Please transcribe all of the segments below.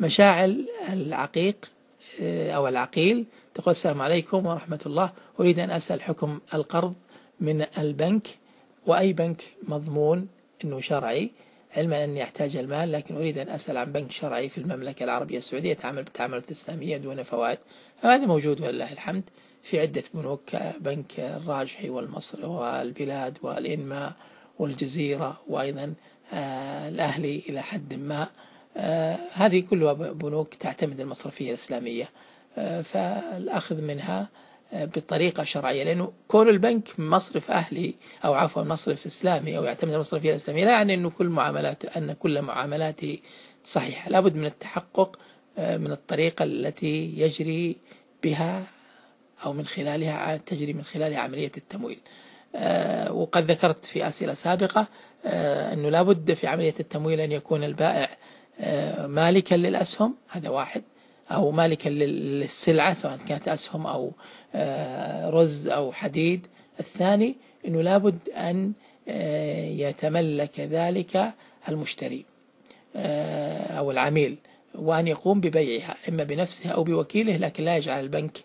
مشاعل العقيق أو العقيل. تقول السلام عليكم ورحمة الله. أريد أن أسأل حكم القرض من البنك وأي بنك مضمون أنه شرعي؟ علما أني أحتاج المال لكن أريد أن أسأل عن بنك شرعي في المملكة العربية السعودية. يتعامل بالتعاملات الإسلامية دون فوائد. هذا موجود ولله الحمد في عدة بنوك بنك الراجحي والمصري والبلاد والإنماء والجزيرة وأيضا آه، الأهلي إلى حد ما. آه، هذه كلها بنوك تعتمد المصرفية الإسلامية. آه، فالأخذ منها بطريقة شرعية لأنه كون البنك مصرف أهلي أو عفوا مصرف إسلامي أو يعتمد المصرفية الإسلامية لا يعني أنه كل معاملاته أن كل معاملاته صحيحة. لابد من التحقق من الطريقة التي يجري بها أو من خلالها تجري من خلالها عملية التمويل. آه، وقد ذكرت في أسئلة سابقة آه، أنه لابد في عملية التمويل أن يكون البائع آه، مالكا للأسهم هذا واحد. أو مالكا للسلعة سواء كانت أسهم أو رز أو حديد. الثاني أنه لابد أن يتملك ذلك المشتري أو العميل وأن يقوم ببيعها إما بنفسه أو بوكيله لكن لا يجعل البنك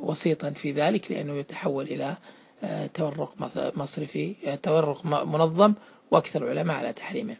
وسيطا في ذلك لأنه يتحول إلى تورق مصرفي تورق منظم وأكثر العلماء على تحريمه.